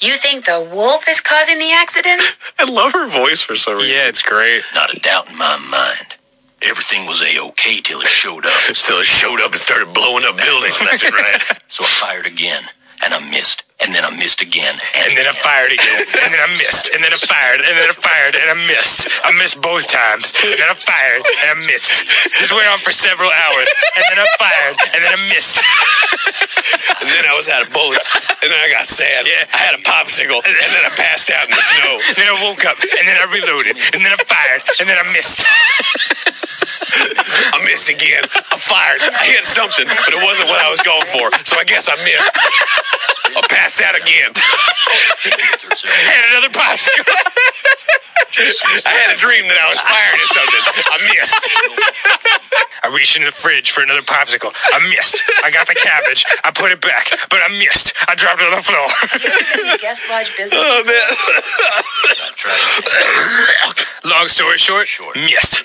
You think the wolf is causing the accidents? I love her voice for some reason. Yeah, it's great. Not a doubt in my mind. Everything was a-okay till it showed up. till it showed up and started blowing up buildings left and right. So I fired again, and I missed, and then I missed again, And then I fired again. And then I missed. And then I fired. And then I fired. And I missed. I missed both times. And then I fired. And I missed. This went on for several hours. And then I fired. And then I missed. And then I was out of bullets. And then I got sad. Yeah. I had a popsicle. And then I passed out in the snow. And then I woke up. And then I reloaded. And then I fired. And then I missed. I missed again. I fired. I hit something, but it wasn't what I was going for. So I guess I missed. I passed out again. And another popsicle. I had a dream that I was firing at something. I missed. I reached in the fridge for another popsicle. I missed. I got the cabbage. I put it back. But I missed. I dropped it on the floor. Guest lodge business. Oh, man. I tried Long story short, missed.